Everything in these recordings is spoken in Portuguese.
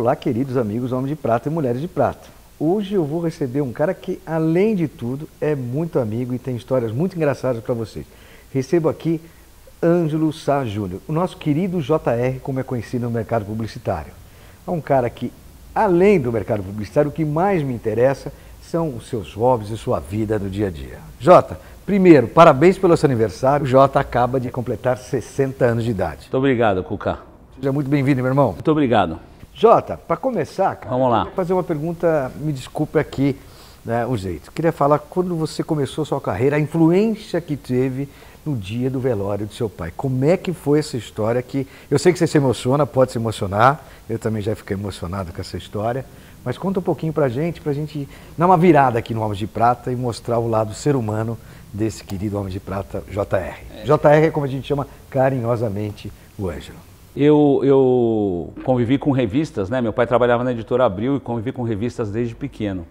Olá, queridos amigos Homens de Prata e Mulheres de Prata. Hoje eu vou receber um cara que, além de tudo, é muito amigo e tem histórias muito engraçadas para vocês. Recebo aqui Ângelo Sá Júnior, o nosso querido JR, como é conhecido no mercado publicitário. É um cara que, além do mercado publicitário, o que mais me interessa são os seus hobbies e sua vida no dia a dia. Jota, primeiro, parabéns pelo seu aniversário. O Jota acaba de completar 60 anos de idade. Muito obrigado, Cuca. Seja muito bem-vindo, meu irmão. Muito obrigado. Jota, para começar, cara, Vamos lá. fazer uma pergunta, me desculpe aqui né, o jeito. Queria falar quando você começou sua carreira, a influência que teve no dia do velório do seu pai. Como é que foi essa história que eu sei que você se emociona, pode se emocionar. Eu também já fiquei emocionado com essa história. Mas conta um pouquinho pra gente, pra gente dar uma virada aqui no Homem de Prata e mostrar o lado ser humano desse querido Homem de Prata, JR. JR é como a gente chama carinhosamente o Ângelo. Eu, eu convivi com revistas, né? Meu pai trabalhava na editora Abril e convivi com revistas desde pequeno.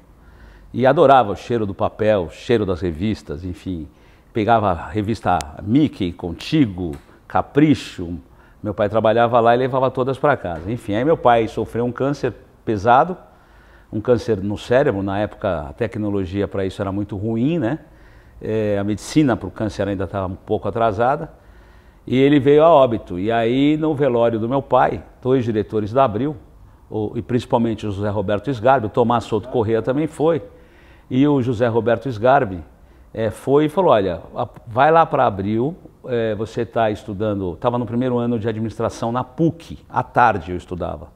E adorava o cheiro do papel, o cheiro das revistas, enfim. Pegava a revista Mickey, Contigo, Capricho. Meu pai trabalhava lá e levava todas para casa. Enfim, aí meu pai sofreu um câncer pesado, um câncer no cérebro. Na época, a tecnologia para isso era muito ruim, né? É, a medicina para o câncer ainda estava um pouco atrasada. E ele veio a óbito. E aí, no velório do meu pai, dois diretores da Abril, o, e principalmente o José Roberto Sgarbi, o Tomás Souto Corrêa também foi, e o José Roberto Sgarbi é, foi e falou: Olha, vai lá para Abril, é, você está estudando. Estava no primeiro ano de administração na PUC, à tarde eu estudava.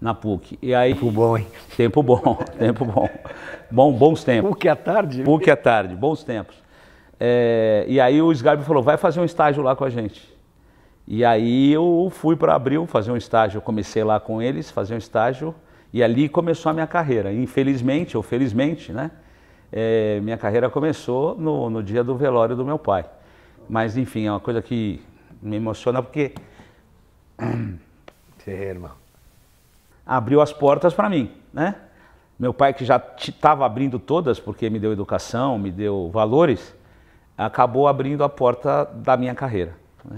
Na PUC. E aí, Tempo bom, hein? Tempo bom, tempo bom. bom bons tempos. PUC à tarde? PUC à tarde, bons tempos. É, e aí o Sgarbi falou, vai fazer um estágio lá com a gente. E aí eu fui para Abril fazer um estágio, eu comecei lá com eles, fazer um estágio, e ali começou a minha carreira. Infelizmente, ou felizmente, né? É, minha carreira começou no, no dia do velório do meu pai. Mas enfim, é uma coisa que me emociona porque Você, irmão. abriu as portas para mim, né? Meu pai que já estava abrindo todas, porque me deu educação, me deu valores, acabou abrindo a porta da minha carreira.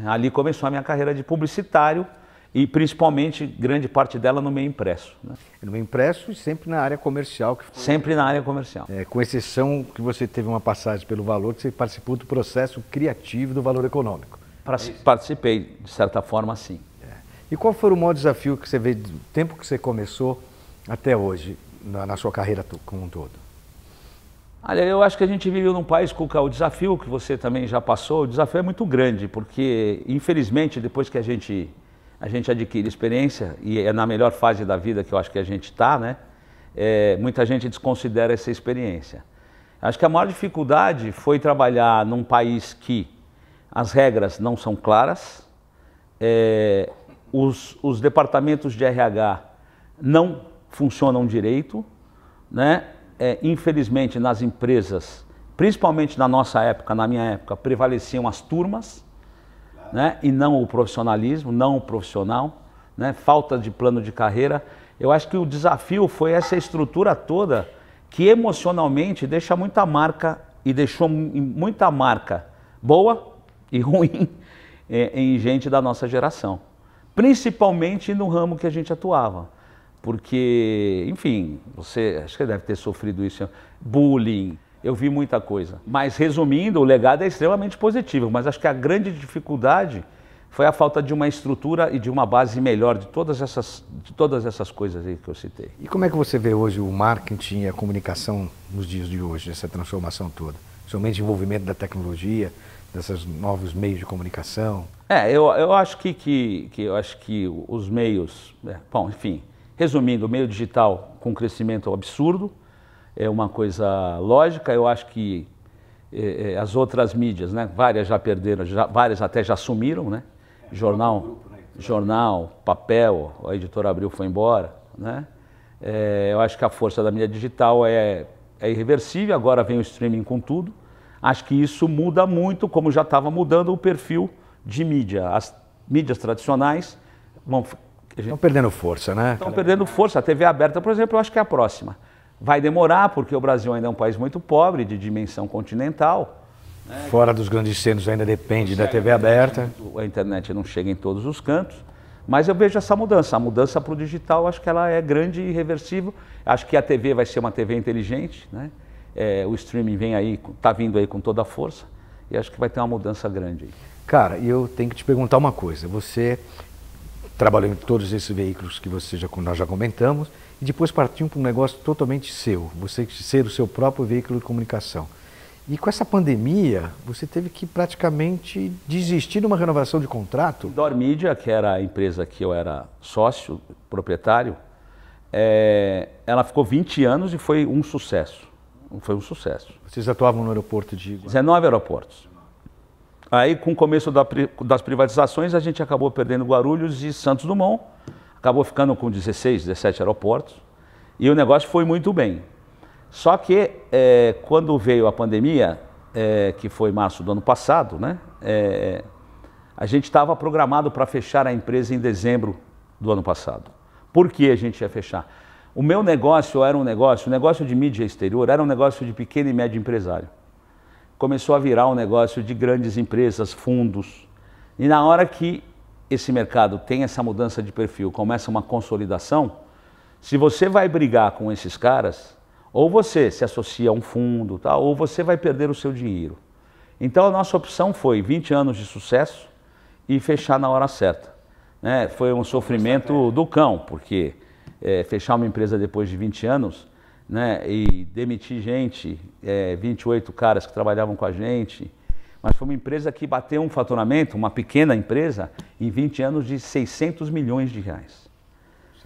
Ali começou a minha carreira de publicitário e principalmente grande parte dela no meio impresso. Né? No meio impresso e sempre na área comercial. Que foi, Sempre na área comercial. é, com exceção que você teve uma passagem pelo valor, que você participou do processo criativo do valor econômico. Pra- Participei, de certa forma, sim. E qual foi o maior desafio que você vê do tempo que você começou até hoje, na, na sua carreira como um todo? Olha, eu acho que a gente vive num país com o desafio que você também já passou, o desafio é muito grande, porque infelizmente depois que a gente, a gente adquire experiência, e é na melhor fase da vida que eu acho que a gente está, né? É, muita gente desconsidera essa experiência. Acho que a maior dificuldade foi trabalhar num país que as regras não são claras, é, os, os departamentos de RH não funcionam direito, né? É, infelizmente nas empresas, principalmente na nossa época, na minha época, prevaleciam as turmas, né? E não o profissionalismo, não o profissional, né? Falta de plano de carreira. Eu acho que o desafio foi essa estrutura toda que emocionalmente deixa muita marca e deixou mu- muita marca boa e ruim eh, em gente da nossa geração, principalmente no ramo que a gente atuava, porque, enfim, você acho que deve ter sofrido isso, bullying, eu vi muita coisa. Mas resumindo, o legado é extremamente positivo, mas acho que a grande dificuldade foi a falta de uma estrutura e de uma base melhor de todas essas, de todas essas coisas aí que eu citei. E como é que você vê hoje o marketing e a comunicação nos dias de hoje, essa transformação toda? Somente envolvimento da tecnologia, desses novos meios de comunicação? É, eu, eu acho que, que, que eu acho que os meios, é, bom, enfim, resumindo, o meio digital com crescimento absurdo é uma coisa lógica. Eu acho que é, é, as outras mídias, né, várias já perderam, já, várias até já sumiram, né? Jornal, jornal, papel, a editora Abril foi embora, né? É, eu acho que a força da mídia digital é, é irreversível. Agora vem o streaming com tudo. Acho que isso muda muito, como já estava mudando o perfil de mídia. As mídias tradicionais vão, Estão perdendo força, né? estão perdendo força. A TV aberta, por exemplo, eu acho que é a próxima. Vai demorar, porque o Brasil ainda é um país muito pobre, de dimensão continental. Fora dos grandes centros ainda depende da TV aberta. A internet não chega em todos os cantos. Mas eu vejo essa mudança. A mudança para o digital, acho que ela é grande e irreversível. Acho que a TV vai ser uma TV inteligente, né? É, o streaming vem aí, está vindo aí com toda a força. E acho que vai ter uma mudança grande aí. Cara, eu tenho que te perguntar uma coisa. Você trabalhou em todos esses veículos que você já, nós já comentamos e depois partiu para um negócio totalmente seu, você ser o seu próprio veículo de comunicação. E com essa pandemia, você teve que praticamente desistir de uma renovação de contrato? Dor Media, que era a empresa que eu era sócio, proprietário, é, ela ficou 20 anos e foi um sucesso. Foi um sucesso. Vocês atuavam no aeroporto de... 19 aeroportos. Aí, com o começo da, das privatizações, a gente acabou perdendo Guarulhos e Santos Dumont, acabou ficando com 16, 17 aeroportos, e o negócio foi muito bem. Só que, é, quando veio a pandemia, é, que foi março do ano passado, né, é, a gente estava programado para fechar a empresa em dezembro do ano passado. Por que a gente ia fechar? O meu negócio era um negócio, o negócio de mídia exterior era um negócio de pequeno e médio empresário começou a virar um negócio de grandes empresas, fundos. E na hora que esse mercado tem essa mudança de perfil, começa uma consolidação, se você vai brigar com esses caras, ou você se associa a um fundo, tá? ou você vai perder o seu dinheiro. Então a nossa opção foi 20 anos de sucesso e fechar na hora certa. Né? Foi um sofrimento do cão, porque é, fechar uma empresa depois de 20 anos né, e demitir gente, é, 28 caras que trabalhavam com a gente. Mas foi uma empresa que bateu um faturamento, uma pequena empresa, em 20 anos de 600 milhões de reais.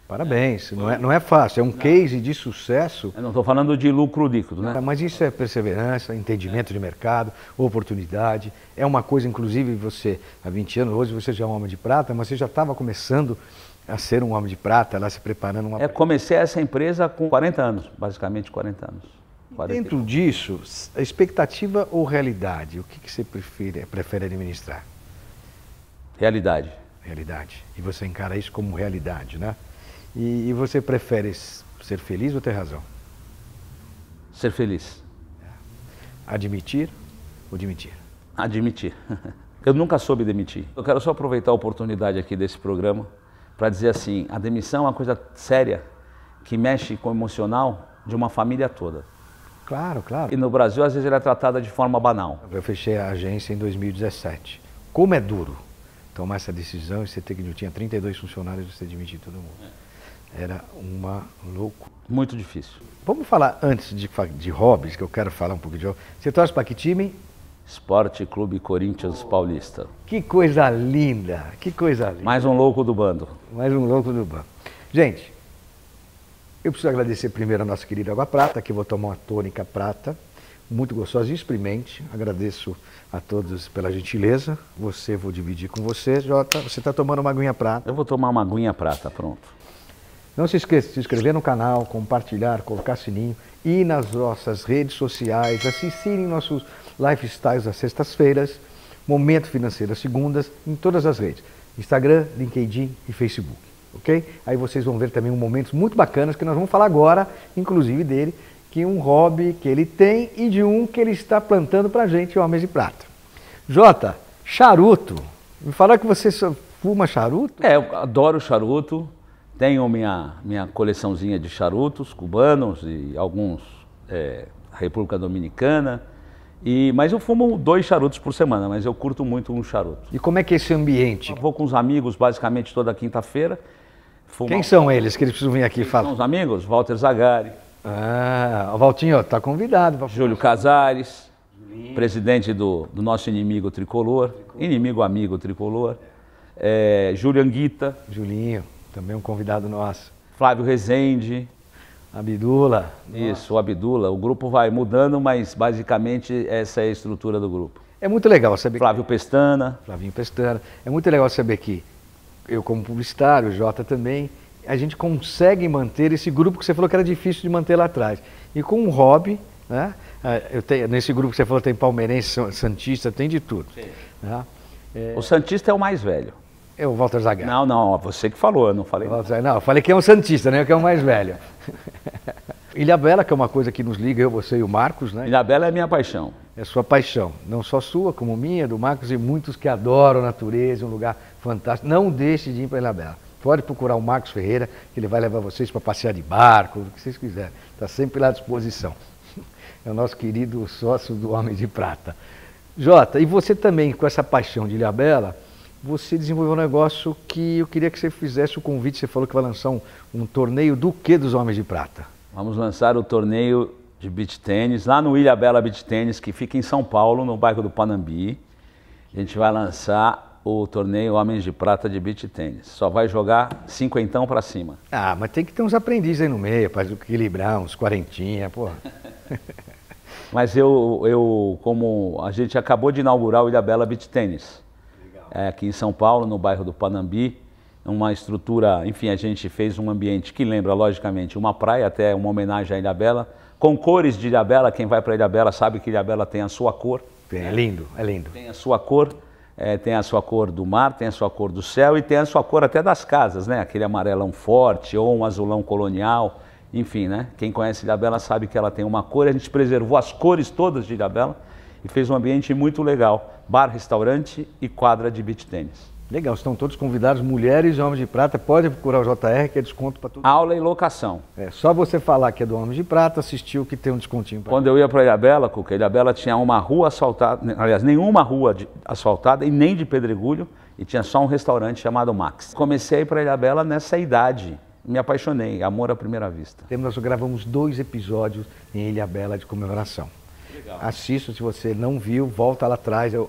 Parabéns, não é, não é fácil, é um case de sucesso. Eu não estou falando de lucro líquido, né? Mas isso é perseverança, entendimento de mercado, oportunidade. É uma coisa, inclusive, você, há 20 anos, hoje você já é um homem de prata, mas você já estava começando a ser um homem de prata, lá se preparando uma. É, comecei essa empresa com 40 anos, basicamente 40 anos. 40 Dentro disso, expectativa ou realidade? O que, que você prefere, prefere administrar? Realidade. Realidade. E você encara isso como realidade, né? E, e você prefere ser feliz ou ter razão? Ser feliz. Admitir ou demitir? Admitir. Eu nunca soube demitir. Eu quero só aproveitar a oportunidade aqui desse programa para dizer assim, a demissão é uma coisa séria que mexe com o emocional de uma família toda. Claro, claro. E no Brasil, às vezes, ela é tratada de forma banal. Eu fechei a agência em 2017. Como é duro tomar essa decisão e você ter que tinha 32 funcionários e você demitir todo mundo. Era uma louco. Muito difícil. Vamos falar antes de, de hobbies, que eu quero falar um pouco de hobbies. Você torce para que time? Esporte Clube Corinthians Paulista. Que coisa linda, que coisa linda. Mais um louco do bando. Mais um louco do bando. Gente, eu preciso agradecer primeiro a nossa querida Água Prata, que eu vou tomar uma tônica prata, muito gostosa, experimente. Agradeço a todos pela gentileza. Você, vou dividir com você. Jota, você está tomando uma aguinha prata. Eu vou tomar uma aguinha prata, pronto. Não se esqueça de se inscrever no canal, compartilhar, colocar sininho e nas nossas redes sociais, assistirem nossos lifestyles às sextas-feiras, Momento Financeiro às segundas, em todas as redes, Instagram, LinkedIn e Facebook, ok? Aí vocês vão ver também um momentos muito bacanas que nós vamos falar agora, inclusive dele, que é um hobby que ele tem e de um que ele está plantando para gente, Homens de Prata. Jota, charuto. Me falaram que você fuma charuto? É, eu adoro charuto. Tenho minha, minha coleçãozinha de charutos cubanos e alguns é, República Dominicana. E, mas eu fumo dois charutos por semana, mas eu curto muito um charuto. E como é que é esse ambiente? Eu vou com os amigos basicamente toda quinta-feira. Quem são eles que eles precisam vir aqui Quem falar? São os amigos? Walter Zagari. Ah, o Valtinho está convidado. Júlio Casares, Julinho. presidente do, do, nosso inimigo tricolor, tricolor. inimigo amigo tricolor. É, Júlio Anguita. Julinho, também um convidado nosso. Flávio Rezende. Abdula. Isso, o Abdula. O grupo vai mudando, mas basicamente essa é a estrutura do grupo. É muito legal saber. Flávio que... Pestana. Flavinho Pestana. É muito legal saber que eu, como publicitário, o Jota também, a gente consegue manter esse grupo que você falou que era difícil de manter lá atrás. E com um hobby, né? Ah, eu tenho, nesse grupo que você falou tem palmeirense, santista, tem de tudo. Né? É... O santista é o mais velho. É o Walter Zagallo. Não, não, você que falou, eu não falei. Walter, não, eu falei que é um Santista, né? Que é o mais velho. Ilha Bela, que é uma coisa que nos liga, eu, você e o Marcos, né? Ilha Bela é minha paixão. é sua paixão, não só sua, como minha, do Marcos e muitos que adoram a natureza, um lugar fantástico. Não deixe de ir para Ilha Bela. Pode procurar o Marcos Ferreira, que ele vai levar vocês para passear de barco, o que vocês quiserem. Está sempre à disposição. É o nosso querido sócio do Homem de Prata. Jota, e você também, com essa paixão de Ilha Bela, você desenvolveu um negócio que eu queria que você fizesse o convite. Você falou que vai lançar um, um torneio do que dos Homens de Prata? Vamos lançar o torneio de beach tênis lá no Ilha Bela Beach Tênis, que fica em São Paulo, no bairro do Panambi. A gente vai lançar o torneio Homens de Prata de beach tênis. Só vai jogar cinquentão para cima. Ah, mas tem que ter uns aprendizes aí no meio, para equilibrar, uns quarentinha, porra. mas eu, eu, como a gente acabou de inaugurar o Ilha Bela Beach Tênis, é, aqui em São Paulo, no bairro do Panambi, uma estrutura, enfim, a gente fez um ambiente que lembra, logicamente, uma praia, até uma homenagem à Ilha Bela, com cores de Ilha Bela, quem vai para Ilha Bela sabe que Ilha Bela tem a sua cor. Tem, é lindo, é lindo. Tem a sua cor, é, tem a sua cor do mar, tem a sua cor do céu e tem a sua cor até das casas, né? Aquele amarelão forte ou um azulão colonial, enfim, né? Quem conhece Ilha Bela sabe que ela tem uma cor, a gente preservou as cores todas de Ilha Bela e fez um ambiente muito legal, bar, restaurante e quadra de beach tênis. Legal, estão todos convidados, mulheres e homens de prata. Pode procurar o JR, que é desconto para tudo. Aula e locação. É só você falar que é do Homem de Prata, assistiu que tem um descontinho. Quando eu ia para Ilhabela, Cuca, Ilhabela tinha uma rua asfaltada, aliás, nenhuma rua de, asfaltada e nem de pedregulho, e tinha só um restaurante chamado Max. Comecei a ir para Ilhabela nessa idade, me apaixonei, amor à primeira vista. Nós gravamos dois episódios em Ilhabela de comemoração. Legal. Assista, se você não viu, volta lá atrás, é o,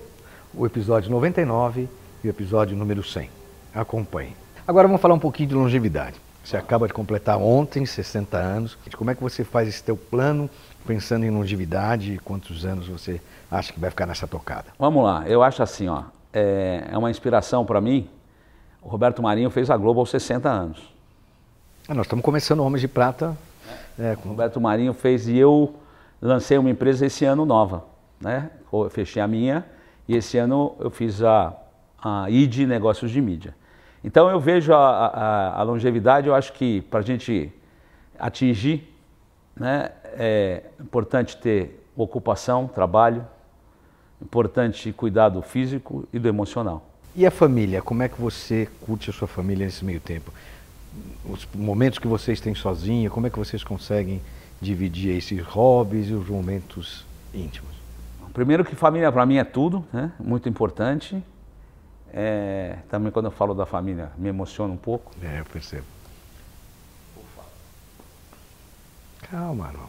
o episódio 99 e o episódio número 100. Acompanhe. Agora vamos falar um pouquinho de longevidade. Você acaba de completar ontem 60 anos. Como é que você faz esse teu plano pensando em longevidade e quantos anos você acha que vai ficar nessa tocada? Vamos lá, eu acho assim, ó, é, é uma inspiração para mim. O Roberto Marinho fez a Globo aos 60 anos. Ah, nós estamos começando Homens de Prata. É, com... O Roberto Marinho fez e eu lancei uma empresa esse ano nova, né? Eu fechei a minha e esse ano eu fiz a a ID Negócios de Mídia. Então eu vejo a, a, a longevidade, eu acho que para a gente atingir, né, é importante ter ocupação, trabalho, importante cuidar do físico e do emocional. E a família, como é que você curte a sua família nesse meio tempo? Os momentos que vocês têm sozinha, como é que vocês conseguem dividir esses hobbies e os momentos íntimos? Primeiro que família para mim é tudo, né? muito importante. É, também quando eu falo da família, me emociona um pouco. É, eu percebo. Calma, não.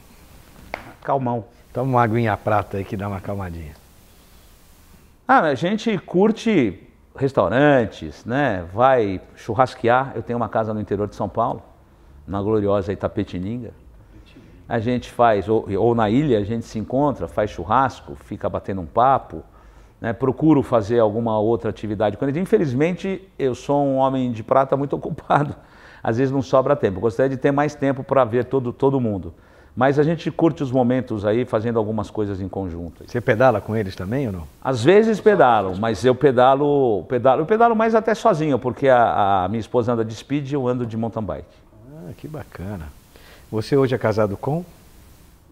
Calmão. Toma uma aguinha prata aí que dá uma calmadinha. Ah, a gente curte restaurantes, né? Vai churrasquear. Eu tenho uma casa no interior de São Paulo, na gloriosa Itapetininga. A gente faz, ou, ou na ilha, a gente se encontra, faz churrasco, fica batendo um papo né, procuro fazer alguma outra atividade. Quando infelizmente eu sou um homem de prata muito ocupado, às vezes não sobra tempo. Eu gostaria de ter mais tempo para ver todo todo mundo. Mas a gente curte os momentos aí fazendo algumas coisas em conjunto. Você pedala com eles também ou não? Às vezes pedalo, mas eu pedalo, pedalo, eu pedalo mais até sozinho, porque a, a minha esposa anda de speed e eu ando de mountain bike. Ah, que bacana. Você hoje é casado com?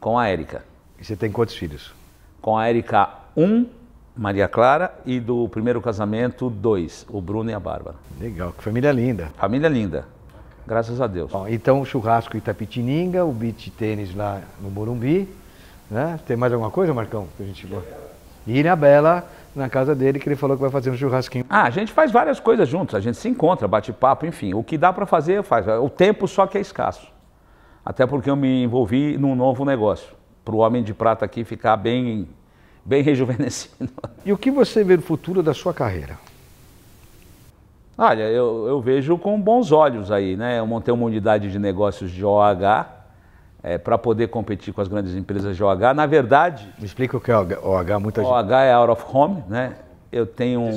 Com a Érica. E você tem quantos filhos? Com a Érica, um Maria Clara e do primeiro casamento, dois, o Bruno e a Bárbara. Legal, que família linda. Família linda, graças a Deus. Bom, então o churrasco Itapetininga, o beach tênis lá no Morumbi, né? Tem mais alguma coisa, Marcão, que a gente E na Bela, na casa dele, que ele falou que vai fazer um churrasquinho. Ah, a gente faz várias coisas juntos, a gente se encontra, bate papo, enfim. O que dá para fazer, faz. O tempo só que é escasso. Até porque eu me envolvi num novo negócio. Para o Homem de Prata aqui ficar bem bem rejuvenescido. E o que você vê no futuro da sua carreira? Olha, eu, eu vejo com bons olhos aí, né? Eu montei uma unidade de negócios de OH é, para poder competir com as grandes empresas de OH. Na verdade. Me explica o que é OH, muita OH gente. é out of home, né? Eu tenho um,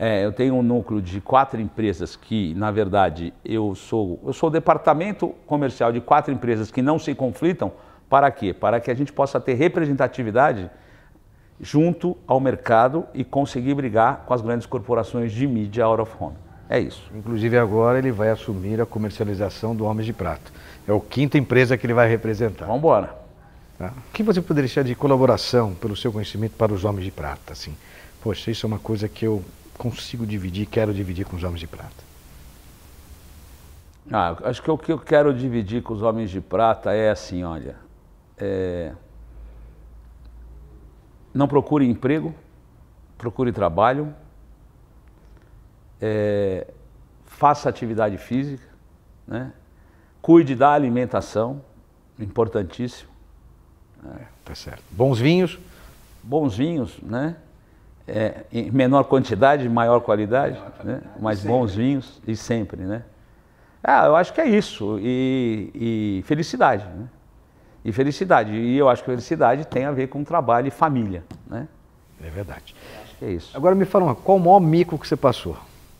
é, eu tenho um núcleo de quatro empresas que, na verdade, eu sou, eu sou o departamento comercial de quatro empresas que não se conflitam. Para quê? Para que a gente possa ter representatividade junto ao mercado e conseguir brigar com as grandes corporações de mídia out of home. É isso. Inclusive agora ele vai assumir a comercialização do Homens de Prato. É a quinta empresa que ele vai representar. Vamos embora. Tá? O que você poderia deixar de colaboração pelo seu conhecimento para os homens de prata? Assim? Poxa, isso é uma coisa que eu consigo dividir, quero dividir com os homens de prata. Ah, acho que o que eu quero dividir com os homens de prata é assim, olha, é... não procure emprego, procure trabalho, é... faça atividade física, né? cuide da alimentação, importantíssimo. É, tá certo. Bons vinhos? Bons vinhos, né? É, em menor quantidade, maior qualidade, né? mas bons vinhos e sempre, né? Ah, eu acho que é isso. E, e, felicidade, né? E felicidade. E eu acho que felicidade tem a ver com trabalho e família, né? É verdade. Acho que é isso. Agora me fala uma, qual o maior mico que você passou?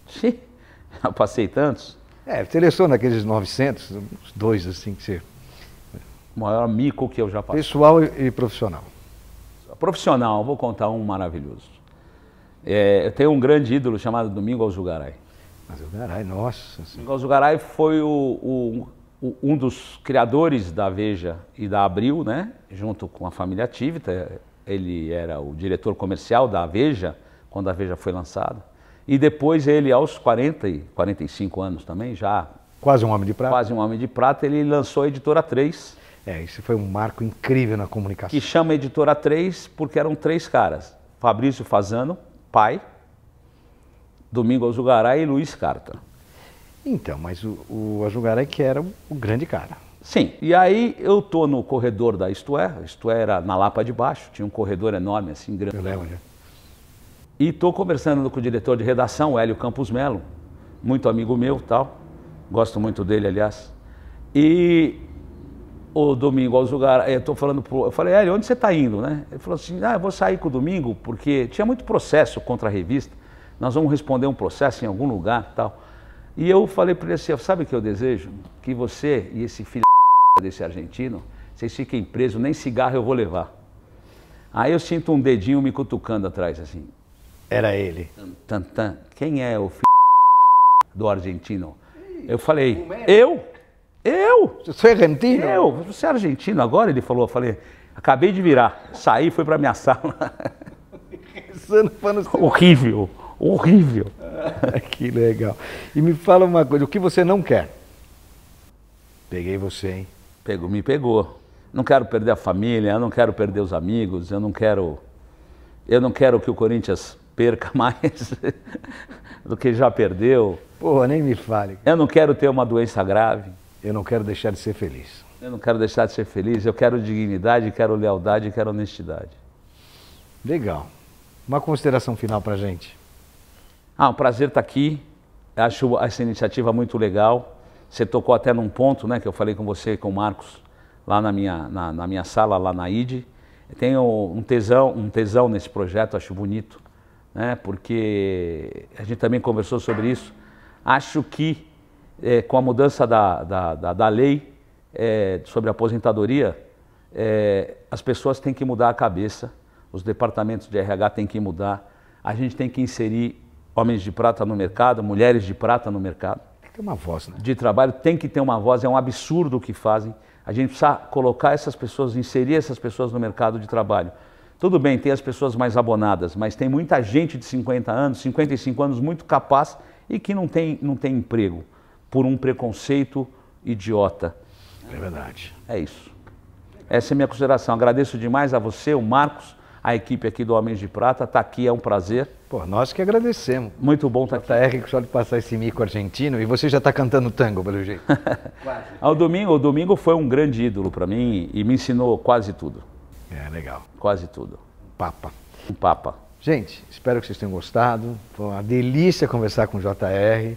Sim, eu passei tantos. É, seleciona aqueles 900, uns dois assim que você... O maior mico que eu já passei. Pessoal e, e profissional. Profissional, vou contar um maravilhoso. É, eu tenho um grande ídolo chamado Domingo Alzugaray. Alzugaray, nossa. Domingo Alzugaray foi o, o, um dos criadores da Veja e da Abril, né? junto com a família Tivita. Ele era o diretor comercial da Veja, quando a Veja foi lançada. E depois ele, aos 40 e 45 anos também, já... Quase um homem de prata. Quase um homem de prata, ele lançou a Editora 3. É, isso foi um marco incrível na comunicação. Que chama Editora 3 porque eram três caras. Fabrício Fazano, pai, Domingo Azugaray e Luiz Carta. Então, mas o, o Azugaray que era o, o, grande cara. Sim, e aí eu tô no corredor da Isto É, Isto É era na Lapa de Baixo, tinha um corredor enorme assim, grande. Eu lembro, já. E estou conversando com o diretor de redação, Hélio Campos Melo, muito amigo meu tal, gosto muito dele, aliás. E o Domingo Alzugar, eu estou falando pro, eu falei, Hélio, onde você está indo, né? Ele falou assim, ah, eu vou sair com o Domingo porque tinha muito processo contra a revista, nós vamos responder um processo em algum lugar tal. E eu falei para ele assim, sabe o que eu desejo? Que você e esse filho desse argentino, vocês fiquem presos, nem cigarro eu vou levar. Aí eu sinto um dedinho me cutucando atrás, assim. Era ele. Tan, tan. Quem é o filho do argentino? Eu falei, eu? Eu? Você é argentino? Eu. Você é argentino agora? Ele falou, eu falei, acabei de virar. Saí, fui para minha sala. horrível, horrível. que legal. E me fala uma coisa, o que você não quer? Peguei você, hein? Pegou, me pegou. Não quero perder a família, eu não quero perder os amigos, eu não quero. Eu não quero que o Corinthians perca mais do que já perdeu. Porra, nem me fale. Eu não quero ter uma doença grave. Eu não quero deixar de ser feliz. Eu não quero deixar de ser feliz. Eu quero dignidade, quero lealdade, quero honestidade. Legal. Uma consideração final para gente. Ah, um prazer estar aqui. Acho essa iniciativa muito legal. Você tocou até num ponto, né, que eu falei com você, com o Marcos, lá na minha, na, na minha sala, lá na ID. Tenho um tesão, um tesão nesse projeto, acho bonito, né, porque a gente também conversou sobre isso. Acho que é, com a mudança da, da, da, da lei é, sobre aposentadoria, é, as pessoas têm que mudar a cabeça, os departamentos de RH têm que mudar, a gente tem que inserir homens de prata no mercado, mulheres de prata no mercado. Tem que ter uma voz, né? De trabalho, tem que ter uma voz, é um absurdo o que fazem. A gente precisa colocar essas pessoas, inserir essas pessoas no mercado de trabalho. Tudo bem, tem as pessoas mais abonadas, mas tem muita gente de 50 anos, 55 anos muito capaz e que não tem, não tem emprego por um preconceito idiota. É verdade. É isso. Essa é a minha consideração. Agradeço demais a você, o Marcos, a equipe aqui do Homens de Prata. Está aqui, é um prazer. Pô, nós que agradecemos. Muito bom estar tá aqui. JR, só de passar esse mico argentino. E você já está cantando tango, pelo jeito. quase. o, domingo, o domingo foi um grande ídolo para mim e me ensinou quase tudo. É, legal. Quase tudo. Um papa. Um papa. Gente, espero que vocês tenham gostado. Foi uma delícia conversar com o JR.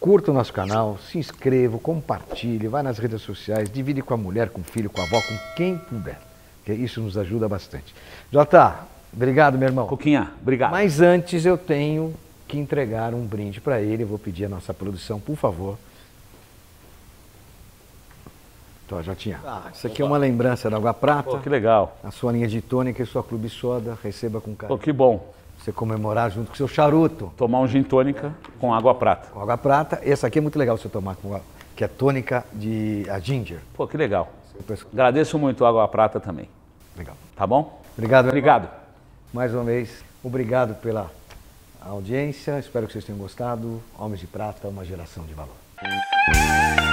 Curta o nosso canal, se inscreva, compartilhe, vai nas redes sociais, divide com a mulher, com o filho, com a avó, com quem puder. Que isso nos ajuda bastante. Jota, obrigado, meu irmão. Coquinha, obrigado. Mas antes eu tenho que entregar um brinde para ele. Eu vou pedir a nossa produção, por favor. Então, já tinha. Ah, isso aqui é uma lembrança da Água Prata. Pô, que legal. A sua linha de tônica e sua clube soda. Receba com carinho. Pô, que bom você comemorar junto com seu charuto. Tomar um gin tônica com água prata. Com água prata. Essa aqui é muito legal você tomar com água, que é tônica de a ginger. Pô, que legal. Agradeço muito a água prata também. Legal. Tá bom? Obrigado. Obrigado. Irmão. Mais uma vez, obrigado pela audiência. Espero que vocês tenham gostado. Homens de Prata, uma geração de valor.